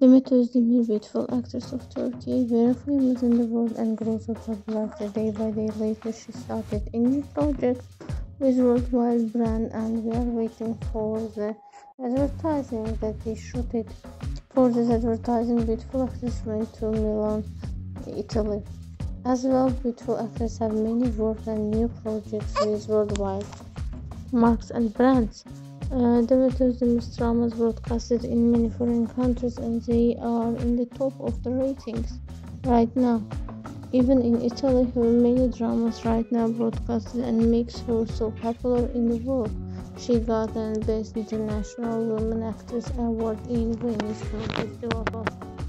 Demet Özdemir, beautiful actress of Turkey, very famous in the world and grows up popularity day by day. Later, she started a new project with worldwide brand, and we are waiting for the advertising that they shoot it. For this advertising, beautiful actress went to Milan, Italy. As well, beautiful actors have many work and new projects with worldwide marks and brands. Uh, Demet Özdemir's dramas broadcasted in many foreign countries and they are in the top of the ratings right now. Even in Italy, her many dramas right now broadcasted and makes her so popular in the world. She got an Best International Women Actress Award in Venice Film Festival.